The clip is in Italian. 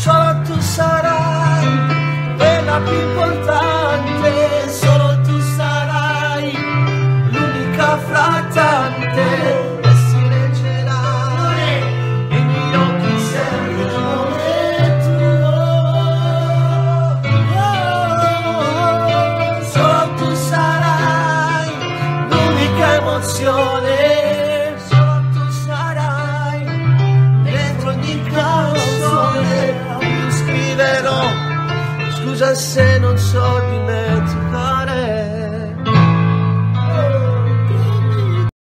solo tu sarai quella più importante, solo tu sarai l'unica fra tante. E Cosa se non so di mezzo?